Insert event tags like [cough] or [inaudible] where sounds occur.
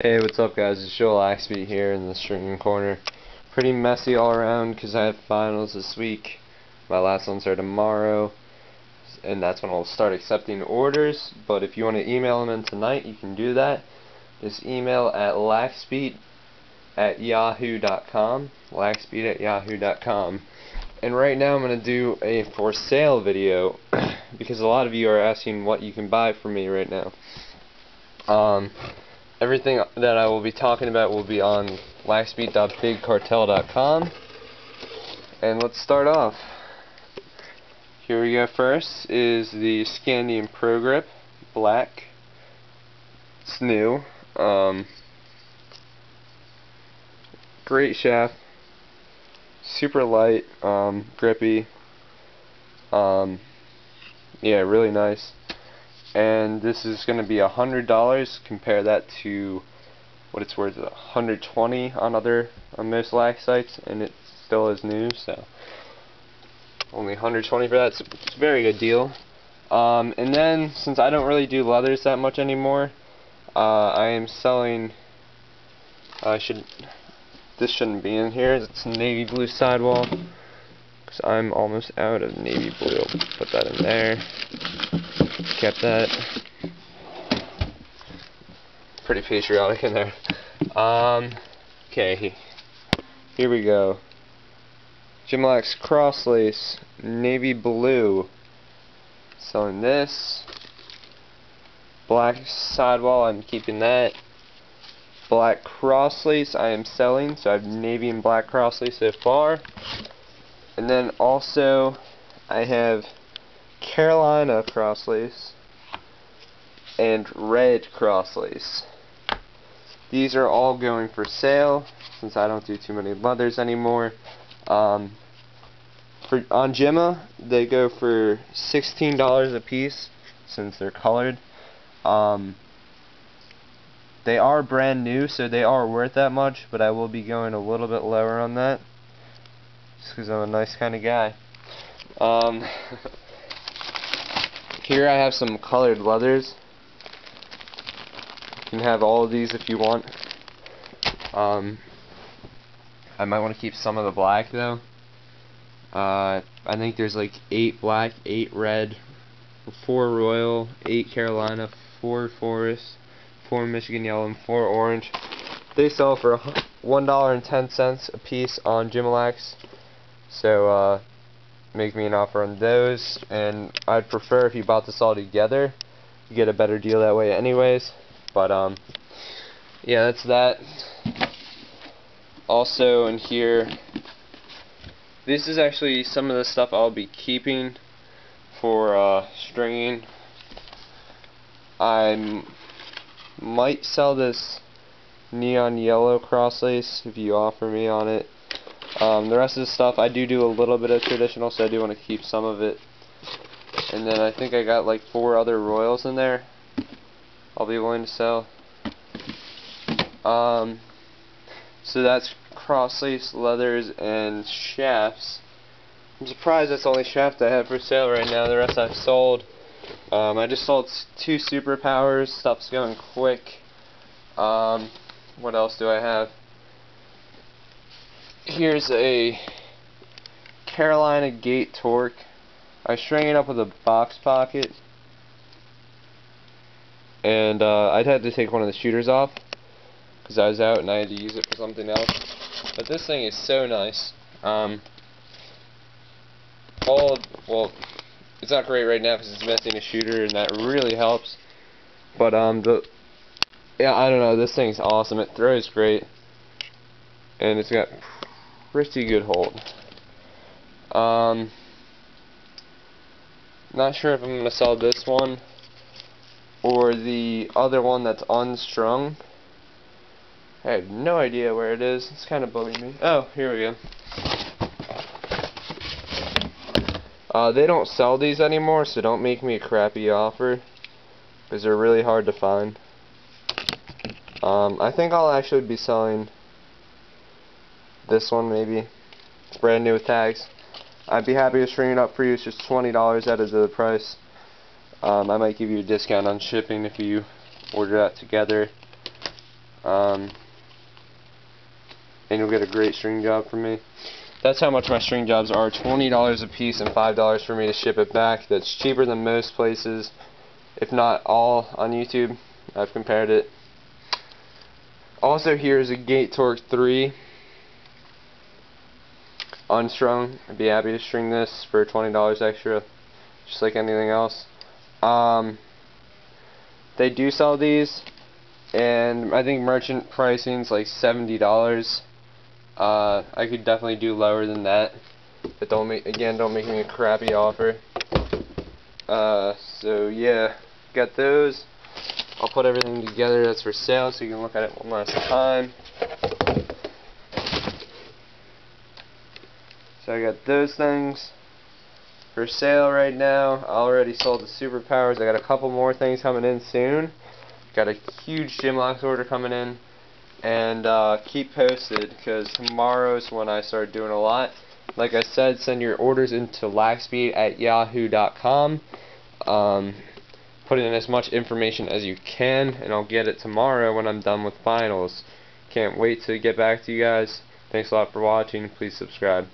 Hey, what's up guys? It's Joel Axby here in the stringing corner. Pretty messy all around because I have finals this week. My last ones are tomorrow. And that's when I'll start accepting orders. But if you want to email them in tonight, you can do that. Just email at laxbeat at yahoo.com. Laxbeat at yahoo.com. And right now I'm going to do a for sale video [coughs] because a lot of you are asking what you can buy from me right now. Um, everything that I will be talking about will be on laxbeat.bigcartel.com. And let's start off. Here we go first is the Scandium Pro Grip Black. It's new. Um, great shaft. Super light, um, grippy. Um, yeah, really nice and this is going to be a hundred dollars. Compare that to what it's worth 120 on other on most lax sites and it still is new so. Only 120 for that. It's a very good deal. Um, and then since I don't really do leathers that much anymore uh, I am selling I should this shouldn't be in here. It's navy blue sidewall because I'm almost out of navy blue. Put that in there kept that. Pretty patriotic in there. Um, okay, here we go. Jimalax Crosslace, navy blue. Selling this. Black sidewall, I'm keeping that. Black crosslace I am selling, so I have navy and black crosslace so far. And then also I have Carolina crosslace and red crosslace. These are all going for sale since I don't do too many leathers anymore. Um, for on Gemma, they go for $16 a piece since they're colored. Um, they are brand new, so they are worth that much, but I will be going a little bit lower on that just because I'm a nice kind of guy. Um, [laughs] Here I have some colored leathers. You can have all of these if you want. Um, I might want to keep some of the black though. Uh, I think there's like 8 black, 8 red, 4 royal, 8 Carolina, 4 forest, 4 Michigan yellow, and 4 orange. They sell for $1.10 a piece on Jimalax. So, uh, make me an offer on those and I'd prefer if you bought this all together you get a better deal that way anyways. But um yeah that's that. Also in here this is actually some of the stuff I'll be keeping for uh, stringing. I might sell this neon yellow crosslace if you offer me on it um, the rest of the stuff, I do do a little bit of traditional, so I do want to keep some of it. And then I think I got like four other royals in there. I'll be willing to sell. Um, so that's crosslace leathers and shafts. I'm surprised that's the only shaft I have for sale right now. The rest I've sold. Um, I just sold two superpowers. Stuff's going quick. Um, what else do I have? Here's a Carolina Gait Torque. I string it up with a box pocket. And uh, I'd had to take one of the shooters off because I was out and I had to use it for something else. But this thing is so nice. Um, all well, it's not great right now because it's missing a shooter, and that really helps. But um, the yeah, I don't know. This thing's awesome. It throws great, and it's got pretty good hold. Um, not sure if I'm going to sell this one or the other one that's unstrung. I have no idea where it is. It's kind of bugging me. Oh, here we go. Uh, they don't sell these anymore, so don't make me a crappy offer. Because they're really hard to find. Um, I think I'll actually be selling this one maybe. It's brand new with tags. I'd be happy to string it up for you. It's just $20 out of the price. Um, I might give you a discount on shipping if you order that together. Um, and you'll get a great string job from me. That's how much my string jobs are. $20 a piece and $5 for me to ship it back. That's cheaper than most places, if not all on YouTube. I've compared it. Also here is a Gait Torque 3 unstrung. I'd be happy to string this for $20 extra, just like anything else. Um, they do sell these, and I think merchant pricing is like $70. Uh, I could definitely do lower than that, but don't make again don't make me a crappy offer. Uh, so yeah, got those. I'll put everything together that's for sale so you can look at it one last time. So I got those things for sale right now. I already sold the superpowers. I got a couple more things coming in soon. Got a huge Jimalax order coming in. And uh, keep posted because tomorrow's when I start doing a lot. Like I said, send your orders into laxbeat at yahoo.com. Um, put in as much information as you can, and I'll get it tomorrow when I'm done with finals. Can't wait to get back to you guys. Thanks a lot for watching. Please subscribe.